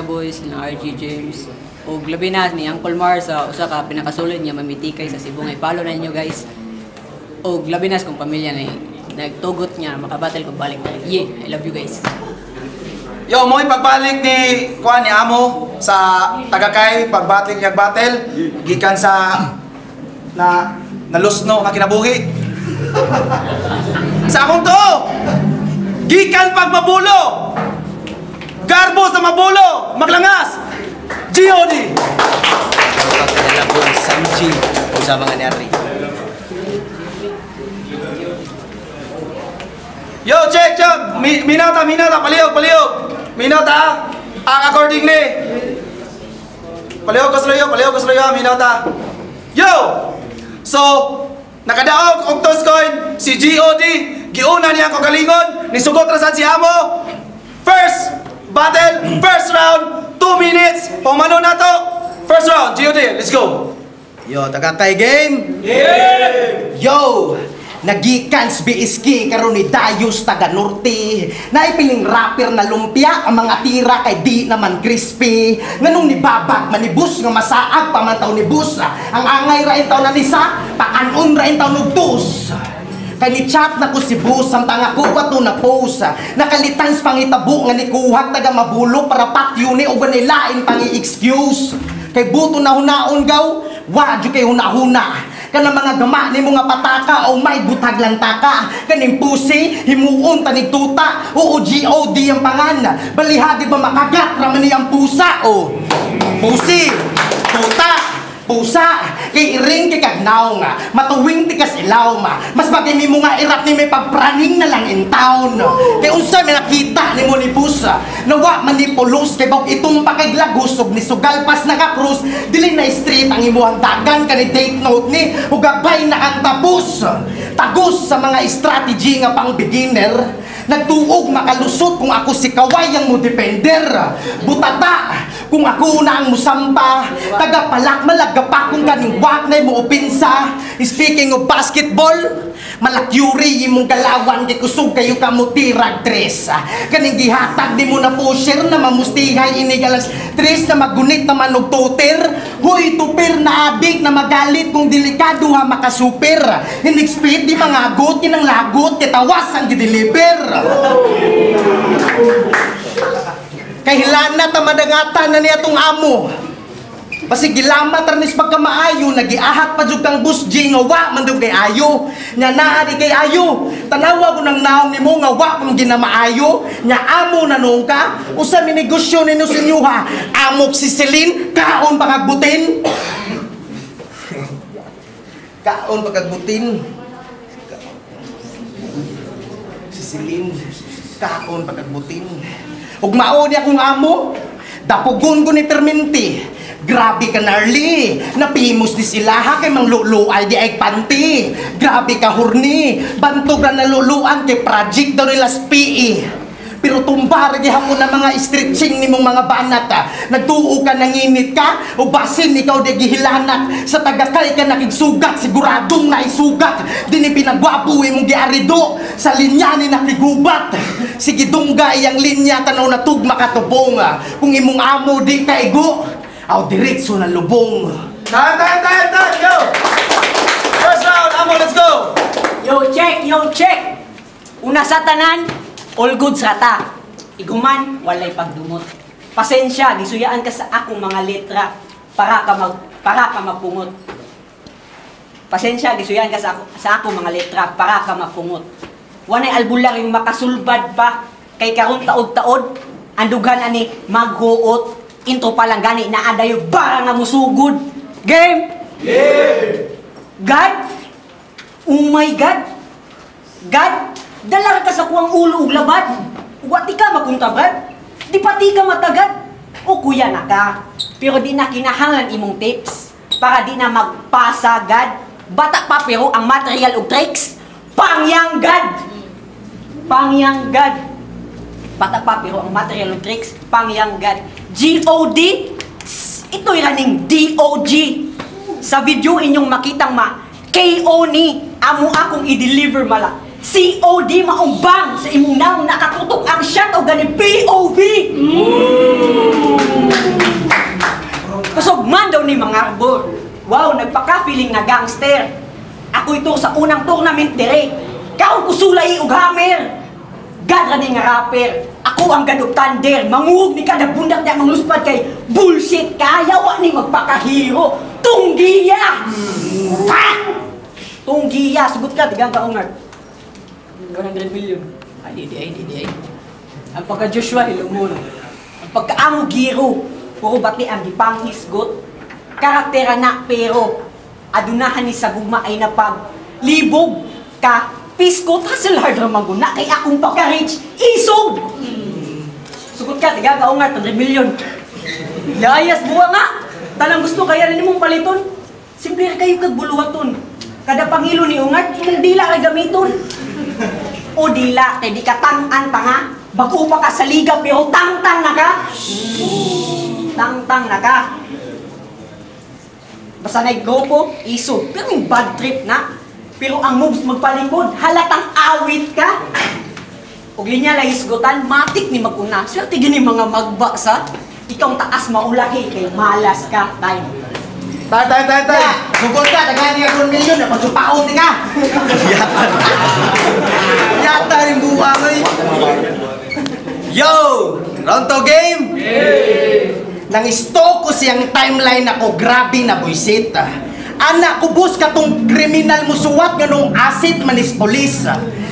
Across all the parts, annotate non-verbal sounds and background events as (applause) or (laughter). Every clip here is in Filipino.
The Boys, na RG James, o labi na ni Uncle Mar sa usa ka pinakasulod niya mamitikay sa Sibungay. Follow na ninyo guys. O labi na kung pamilya na nagtugot niya, makabattle kung balik na. Yeah, I love you guys. Yo, mo pagbalik ni kuan ni Amo sa Tagakay pagbalik niya battle gikan sa na nalusno nga kinabuhi. sa akong to. Gikan pagmabulo. Garbo sa mabulo, maglangas. GOD. Sa. Yo, check, check. Mi minata, minata, palihog, palihog. Minata, ang accordingly. Palihog ko sa layo, palihog ko sa layo, minata. Yo! So, nakadaog og coin si GOD. Giuna niya ako galingon, nisugot ra sad si Amo. First battle, first round, 2 minutes. Pumano na to. First round, GOD, let's go. Yo, Tagakay game! Game! Yo! Nagikans BSK karon ni Dayos taga Norte. Naipiling rapper na lumpia ang mga tira kay di naman crispy. Nganong ni babag manibus nga masaag pamantaw ni bus. Ang angay ra intaw na nisa, pakanon ra intaw nugtus. Kay ni chat na ko si bus ang tanga ko wato na post. Nakalitans pangitabo nga ni kuhag taga mabulo para patyuni o ganilain pangi excuse. Kay buto na hunaon gaw, wadyo kay hunahuna. Kana mga gama ni mga pataka o may butag lang taka. Kaning pusi, himuon tanig tuta. Oo, G.O.D. ang pangan. Balihadi ba makagat raman niyang pusa o. Pusi, tuta, pusa, kay iring kay kagnaw nga, matuwing ti kas ilaw ma, mas bagay mi mo nga irap ni may pagpraning na lang in town. Kay unsa may nakita ni mo ni pusa, nawa man ni pulos, kay bawk itong pakiglagos ug ni sugalpas na krus, dili na street ang imuhang dagan kani date note ni, ug gabay na ang tapos. Tagos sa mga strategy nga pang beginner, Nagtuog makalusot kung ako si Kaway ang mo defender. Butata kung ako na ang musampa. Tagapalak malagapak kung kaning wag na mo opinsa. Speaking of basketball, malakyuri imong galawan kay kusog kayo ka mo tirag tres. Kaning gihatag di mo na pusher na mamustihay inigalas tres na magunit na manog toter. Hoy tupir na adik na magalit kung delikado ha makasuper. Inexpect di mga agot kinang lagot kitawas ang gideliver. Kahilana ta madangatan na niya tong amo. Basi gilamat ranis pagkamaayo, nagiahat pa jud kang bus G nga wa man kay ayo. Nya naa di kay ayo. Tanawa ko nang naong nimo nga wa man ginamaayo. Nya amo na nung ka, usa mi ninyo sinyuha. Amok si Celine, kaon pagagbutin. kaon pagagbutin. Si Celine, kaon pagagbutin. Ug mao niya kung amo, dapugon ko ni Perminti. Grabe ka narli, napimos di sila ha kay mang luluay di ay panti. Grabe ka hurni, bantog na naluluan kay project daw nila PE. Pero tumbar hapon na mga stretching ni mong mga banat ka. Nagtuo ka, nanginit ka, o basin ikaw di gihilanat. Sa tagakay ka nakigsugat, siguradong naisugat. Dini pinagwapo imong giarido, sa linya ni nakigubat. Sige dunggay ang linya, tanaw na tugma katubong. Kung imong amo di kaigo, aw diretso na lubong. Time, time, time, time, yo! First round, Amo, let's go! Yo, check! Yo, check! Una sa tanan, all good sa ta. Iguman, walay pagdumot. Pasensya, gisuyaan ka sa akong mga letra para ka mag para ka mapungot. Pasensya, gisuyaan ka sa ako, sa akong mga letra para ka mapungot. Wanay albular yung makasulbad pa kay karon taod-taod andugan ani maghuot into pa lang gani na adayo bara nga musugod. Game! God? Oh my God! God, dala ka sa kuwang ulo ug labad. Wati ka makuntabad. Di pati ka matagad. O kuya na ka. Pero di na kinahanglan imong tips para di na magpasagad. Bata pa pero ang material ug tricks. Pangyang God! Pangyang God! bata pa pero ang material of tricks pangyanggan. G-O-D, ito'y raning D-O-G. Sa video inyong makitang ma, K-O ni, amo akong i-deliver mala. C-O-D maumbang sa imong naong nakatutok ang shot o gani P-O-V. Kusog man daw ni mga arbor. Wow, nagpaka-feeling na gangster. Ako ito sa unang tournament dire. Kaon ko sulay og hammer. Gadra ni nga rapper. Ako ang gadog thunder. Mangug ni kada bundak niya mangluspad kay bullshit kaya wa ni magpakahiro. Tunggiya! Ha? Tunggiya, sugot ka, tigang ka ungar. 100 million. Ay, di, ay, di, ay. Ang pagka Joshua Hilumon. Ang pagkaamo giro. Puro bati ang gipanghisgot. Karaktera na pero adunahan ni sa gugma ay napag libog ka piskot hasil hard ra maguna kay akong pagka-rich isog. Sugot ka, tiga ka ungar, 100 million. Layas buwa nga. Tanang gusto kaya rin mong paliton. Simple kayo kag buluhaton. Kada pangilo ni ungar, imong dila kay gamiton. O dila, kay di ka tang-an pa nga. Bago pa ka sa liga, pero tang-tang na ka. Tang-tang na ka. Basta nag-grupo, iso. Pero yung bad trip na. Pero ang moves magpalikod, halatang awit ka. Ug linya lang isgutan, matik ni maguna. Swerte gini mga magbaksa. Ikaw taas maulahi kay malas ka. Time. Tay, tay, tay, tay. Sugod ka, daghan niya kung milyon, na pagsupaon ni ka. (laughs) (laughs) (laughs) Yata rin buwa mo eh. Yo! Round game? Nang stalk ko siyang timeline ako, grabe na buisit. Anak ko bus katong kriminal mo suwat nga nung asset manis polis.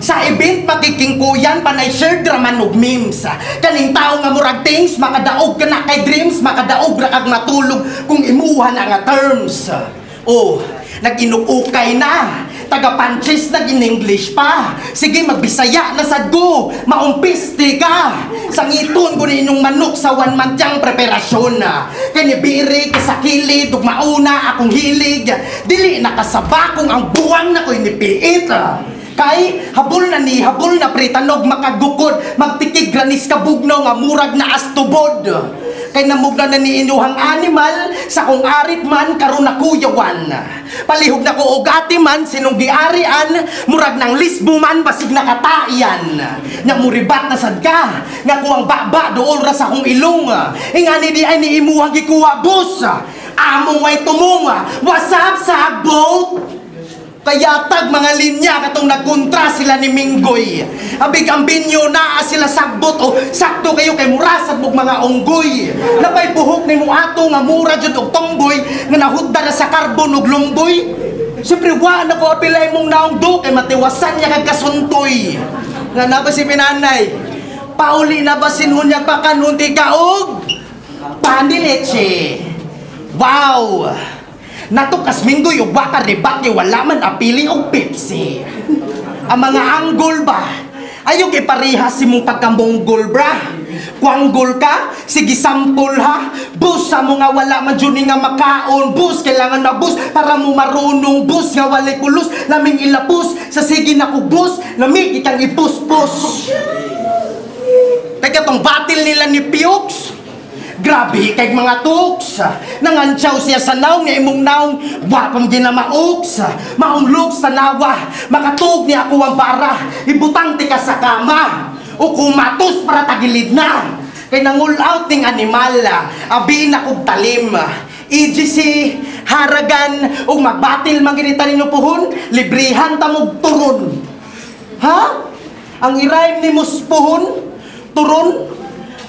Sa event makikingkuyan panay share draman og memes. Kaning tao nga murag things makadaog ka na kay dreams makadaog ra kag matulog kung imuha na nga terms. Oh, nag-inukukay na. Taga punches nag in English pa. Sige magbisaya na sad go. Maumpiste ka. Sangiton ko ni inyong manok sa one month yang preparasyon na. Kanibiri ka sa kilid ug mauna akong hilig. Dili nakasaba kung ang buwang na ko'y nipiit. Kay habol na ni habol na pritanog makagukod magtikig granis kabugnaw nga murag na astubod. Kay namugna na ni animal sa kung arit man karon na kuyawan. Palihog na ko og ati man sinong giarian murag ng lisbo man basig nakataian. Nya muribat na sad ka nga kuang baba dool ra sa kong ilong. Ingani di ay ni imuhang gikuha bus. Amo way tumong. What's up sa boat? Kaya tag mga linya katong nagkontra sila ni Minggoy. Abig ang binyo na sila sagbot o sakto kayo kay murasad mog mga unggoy. Napay buhok ni mo ato nga mura jud og tomboy nga nahudda na sa karbon ug lumboy. Siyempre wa na ko apilay mong naong do kay matiwasan niya kag kasuntoy. Nga na ba si pinanay? Pauli na ba sinunya pa kanunti ka og panileche. Wow! Nato kasminggoy ug baka ribat kay wala man apili og Pepsi. Ang mga anggol ba? Ayog iparihas si mong pagkamonggol bra. Kuanggol ka, sige sampol ha. Bus sa mo nga wala man dyan nga makaon. Bus, kailangan na bus para mo marunong. Bus nga walay kulos, laming ilapus. Sa sige na ko bus, lamig ikang ipuspos. Kaya tong batil nila ni Pukes. Grabe kay mga tuks. Nangantsaw siya sa naong nga imong naong wapang ginamauks. Maunlog sa nawa. Makatug ni ako ang bara. Ibutang ti ka sa kama. O kumatos para tagilid na. Kay nangul out ning animal. Abi na kog talim. EGC, haragan, o magbatil manginita ninyo puhon, librihan tamog turon. Ha? Ang iraim ni Muspuhon, turon,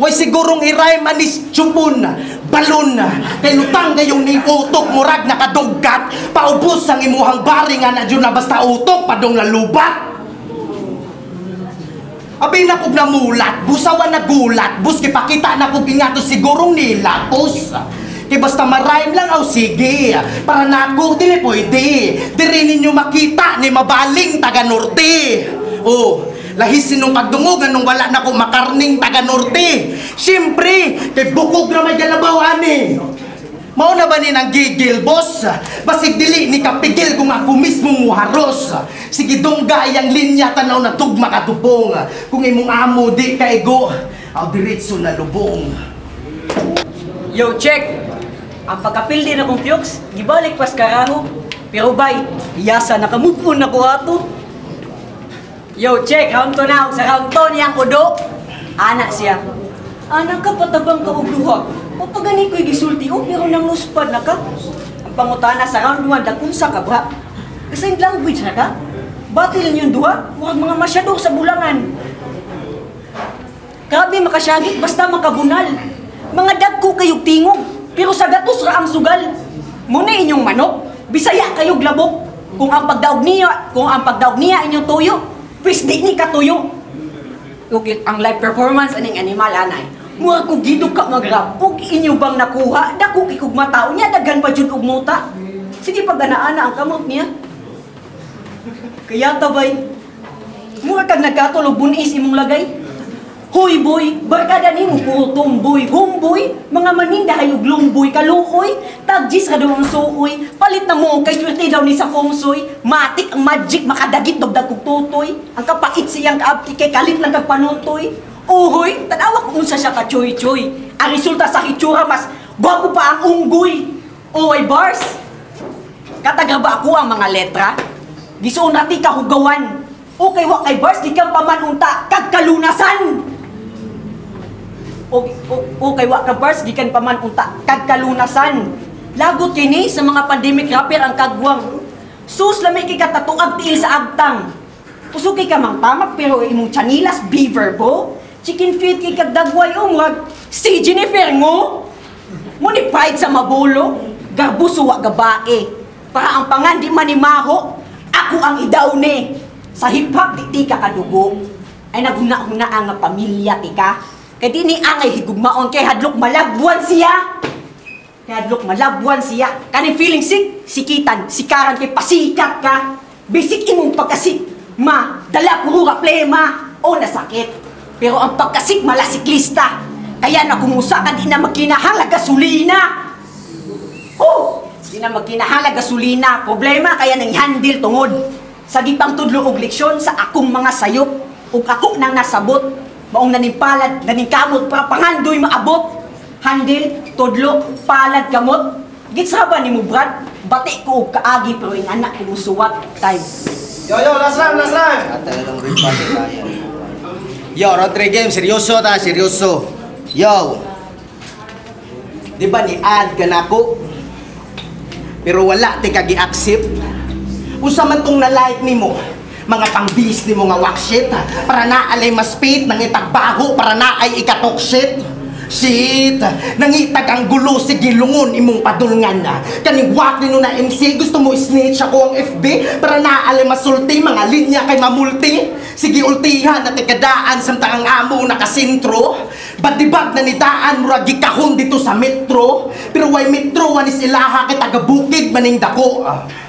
Way sigurong iray manis chupon balon kay lutang gayong ni utok murag nakaduggat paubos ang imuhang bari nga na na basta utok padong lalubat Abi na kog namulat, busawan na gulat, bus kipakita na kog ingato sigurong nilapos. Kay basta marime lang aw sige, para nako dili pwede. Diri ninyo makita ni mabaling taga norte. Oh, lahis sinong pagdungog nung wala na ko makarning taga norte. Siyempre, kay bukog na may galabaw ani. Mao na ba ni nang gigil, boss? Basig dili ni kapigil kung ako mismo muharos. Sige dongga yang linya tanaw na tugma katubong. Kung imong amo di kaigo, aw diretso na lubong. Yo, check! Ang pagkapildi na kong Fuchs, gibalik pas karaho. Pero bay, iyasa nakamove on na ato. Yo, check! Round to now. Sa round to niyang udo. Anak siya. Anak ka patabang ka og duha. O pagani ko'y gisulti o pero nang luspad na ka. Ang pangutana sa round 1, dakunsa ka ba? Kasi language na ka? Batil yung duha? Huwag mga masyado sa bulangan. Grabe makasyagit basta makabunal. Mga dagko kayog tingog, pero sa gatos ra ang sugal. Muna inyong manok, bisaya kayog labok. Kung ang pagdaog niya, kung ang pagdaog niya inyong tuyo, pwes di ni katuyo. Okay, ang live performance aning animal anay. Mga kung gidog ka mag-rap, ug inyo bang nakuha, dako kikog matao niya, daghan pa jud og muta. Sige pag ana ang kamot niya. Kaya tabay, mura kag nagkatulog bunis imong lagay. Hoy boy, barkada nimo puro tomboy, homeboy, mga maninda hayog lungboy, kaluoy, tagjis ka daw ang palit na mo kay swerte daw ni sa fongsoy, matik ang magic makadagit dogdag kog tutoy, ang kapait siyang kaabti kay kalit lang kag panutoy. Uhoy, tanawa ko unsa siya ka choy choy. Ang resulta sa hitsura mas gwapo pa ang unggoy. Oy bars, Katagaba ako ang mga letra. Gisuon nati kahugawan. O kay wa kay bars di kang pamanunta kag kalunasan. O, o, kay wa ka bars di kan pamanunta kag kalunasan. Lagot kini sa mga pandemic rapper ang kagwang. Sus lamay kay katatuag tiil sa agtang. Kusog kay ka mang tamak pero imong chanilas beaver bo. Chicken feet kay kag dagway umrag. Si Jennifer ngo. Muni pride sa mabulo, garbuso wa gabae. Para ang pangan di manimaho, ako ang idaw ni. Sa hip-hop di ti ka kadugo. Ay naghuna-huna ang pamilya ti ka. Kay di ni angay higugmaon kay hadlok malabwan siya. Kay hadlok malabwan siya. Kani feeling sick, sikitan, sikaran kay pasikat ka. Basic imong pagkasik, ma, dala puro plema o nasakit. Pero ang pagkasik malasiklista. Kaya na kumusa ka di na magkinahangla gasolina. Oh, di na magkinahangla gasolina. Problema kaya nang handle tungod. Sa gipang tudlo og leksyon sa akong mga sayop ug ako nang nasabot. Maong nanimpalad, naningkamot para pangandoy maabot. Handle, tudlo, palad kamot. Gitsa ba ni mo Brad? Bati ko og kaagi pero ing anak ko musuwat time. Yo, yo, last round, last round. Ah, talagang. Yo, round 3 game, seryoso ta, seryoso. Yo. Di ba ni ad ka na ko? Pero wala ti ka gi-accept. Usa man tong na-like nimo, mga pangbis ni mo nga wax shit, para na alay maspit, nang itagbaho, para na ay ikatok shit. Nangitag ang gulo si Gilungon imong padulngan na. Kaning wak nino na MC, gusto mo snitch ako ang FB para naaalay masulti, mga linya kay mamulti. Sige ultihan at ikadaan samtang ang amo nakasintro. Badibag na nidaan mura gikahon dito sa metro. Pero way metro wanis ilaha kay taga bukid maning dako. Ah.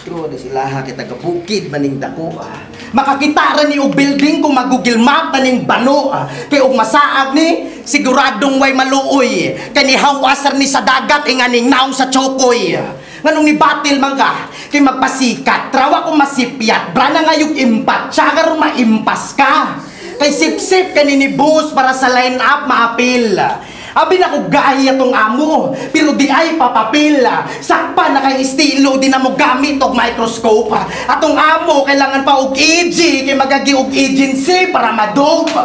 Metro wanis ilaha kay taga bukid maning dako. Ah. Makakita ra ni og building kung mag-google map maning bano. Ah. Kay og masaag ni siguradong way maluoy. Kay ni hawasar ni sa dagat inganing naong sa chokoy. Nganong ni batil man ka, kay magpasikat, trawa ko masipyat, brana ngayog impat, tsaka maimpas ka. Kay sip-sip ka ni boss para sa line up maapil. Abi na ko gahi atong amo, pero di ay papapil. Sakpa na kay estilo, di na mo gamit og microscope. Atong amo, kailangan pa og EG, kay magagi og agency para madope.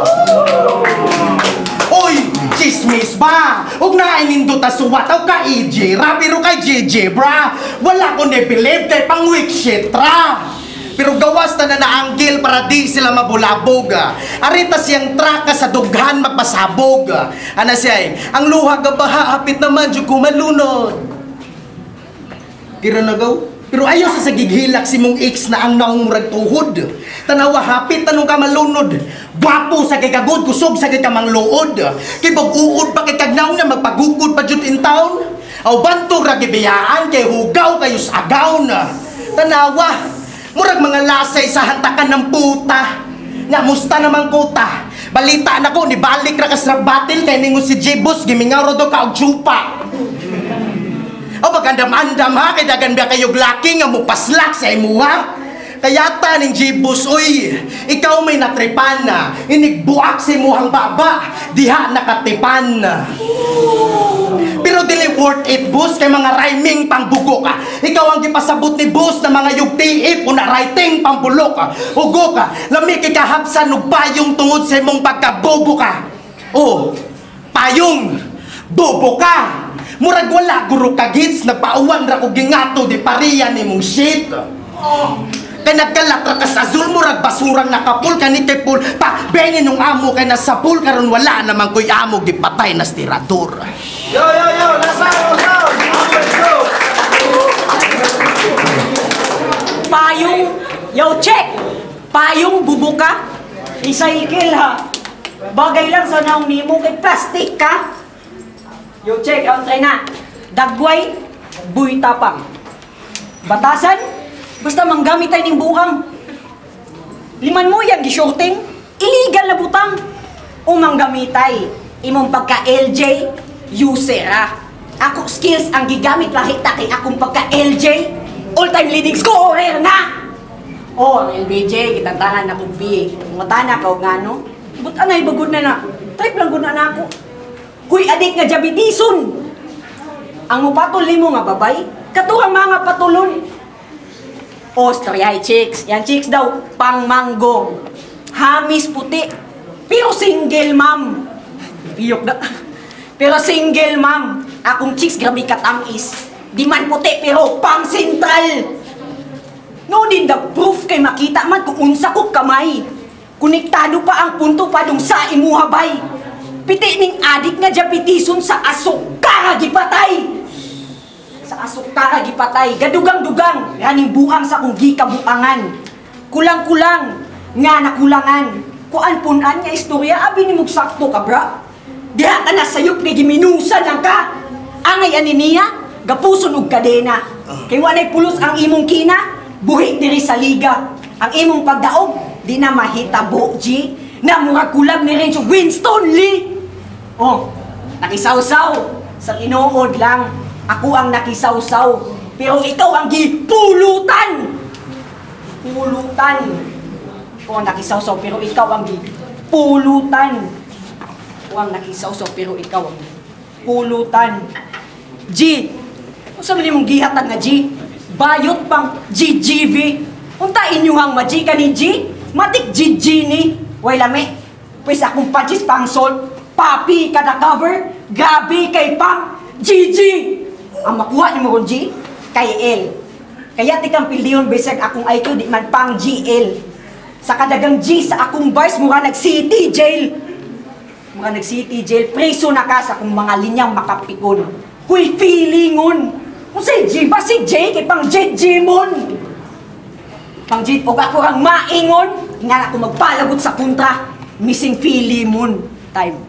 Oy, chismis ba? Huwag na inindo ta suwat o ka EJ, ra pero kay JJ, bra. Wala ko ni believe kay pang weak shit, ra. Pero gawas na na para di sila mabulabog. ah. Arita siyang traka sa dughan magpasabog. ah. Ana siya ang luha ga baha hapit naman jud ko malunod. Kira na gaw. Pero ayaw sa sagighilak si mong ex na ang naong tuhod. Tanawa hapit tanong ka malunod. Gwapo sa kay kagod, kusog sa kay kamang luod. Kay pag uod pa kagnaw na magpagugod pa jud in town. Aw banto ra gibiyaan kay hugaw kayo sa agaw na. Tanawa, murag mga lasay sa hantakan ng puta. Nga musta naman kuta. Balita na ko ni balik ra ka sa batil kay ningon si Jebus gimingaw ro do ka og tsupa. O magandam-andam ha, kay dagan ba kayo glaki nga mo paslak sa imuha? Kaya ta ning Jibus, uy, ikaw may natripan na, inigbuak sa imuhang baba, diha nakatipan na. Pero dili worth it, boss, kay mga rhyming pangbugo ka. Ikaw ang gipasabot ni boss na mga yugtiip o na writing pambulok ka. Ugo ka, lami kay kahapsan ug payong tungod sa imong pagkabobo ka. Oh, payong, bobo ka. Murag wala guro ka gits, nagpauwan ra ko gingato di pariya ni mong shit. Oh. Kay nagkalat ra ka sa azul murag basurang nakapul kani kay pul pa bengin nung amo kay nasa pool karon wala namang koy amo gipatay na stirador. Yo, yo, yo! Round! Let's go! Payong, yo check! Payong bubuka, recycle ha. Bagay lang sa naong nimo kay plastic ka. Yo check, ang try na. Dagway, buhay tapang. Batasan, basta manggamit tayo ng buang. Liman mo yan, gi-shorting, illegal na butang. O manggamitay, imong pagka-LJ, user ah. Ako skills ang gigamit lahit ta kay akong pagka-LJ, all-time leading scorer na! Oh, ang LBJ, kitantanan na kong PA. Mutana ka o ngano? But anay, bagod na na. Type lang gud na ako. Kuy adik nga jabidison! Ang mupatol mo nga babay, katuhang mga patulon. O, story chicks. Yan chicks daw, pang mango. Hamis puti. Pero single ma'am. Piyok na. Pero single ma'am. Akong chicks grabe katamis. Di man puti pero pang sentral. No din the proof kay makita man kung unsa ko kamay. Konektado pa ang punto pa dong sa imuhabay. Piti ning adik nga japitison sa asok ka gipatay. Sa asok ka gipatay, gadugang-dugang, raning buang sa kong gikabuangan. Kulang-kulang, nga nakulangan. Kuan punan nga istorya, abi ni mong sakto ka, bra. Diha ka na sayop ni giminusan lang ka. Angay ani niya, gapuson og kadena. Kay walay pulos ang imong kina, buhi diri sa liga. Ang imong pagdaog, di na mahitabo, G. Na murag kulab ni Renzo Winston Lee. Oh, nakisawsaw. Sa tinuod lang, ako ang nakisawsaw. Pero ikaw ang gipulutan. Pulutan. Ako ang nakisawsaw, pero ikaw ang gipulutan. Ako ang nakisawsaw, pero ikaw ang pulutan. G, kung sa mong gihatan nga G, bayot pang GGV. Unta inyuhang maji ka ni G, matik GG ni. Way lami, pues akong pajis pang sol, papi kada cover, gabi kay pang GG. Ang makuha ni mo kung G, kay L. Kaya tikang pilyon bisag akong IQ di man pang GL. Sa kadagang G sa akong bars mura nag city jail. Mura nag city jail, preso na ka sa akong mga linyang makapikon. Huy feelingon. Kung say G ba si J kay pang J Jimon. Pang J o ako ang maingon. Nga ako magpalagot sa kontra. Missing feelimon. Time.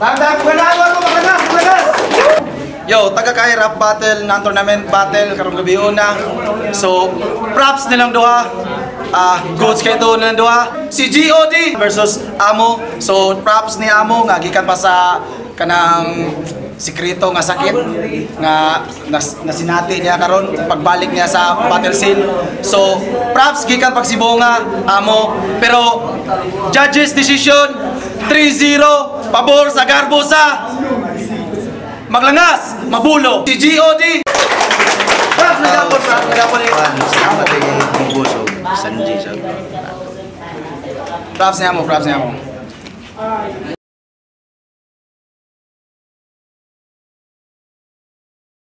Tanda, kumanas ako, kumanas, kumanas! Yo, taga kay rap battle, non tournament battle karong gabi una. So, props nilang duha. Ah, goods kay to nilang duha. Si GOD versus Amo. So, props ni Amo nga gikan pa sa kanang sikreto nga sakit nga nas, nasinati niya karon pagbalik niya sa battle scene. So, props gikan pagsibonga Amo. Pero judges decision 3-0 pabor sa Garbosa. Maglangas, mabulo. Si GOD. Props na gapon, props na gapon. Salamat kay Bung Boso, Sanji sa Props niya mo, props niya mo.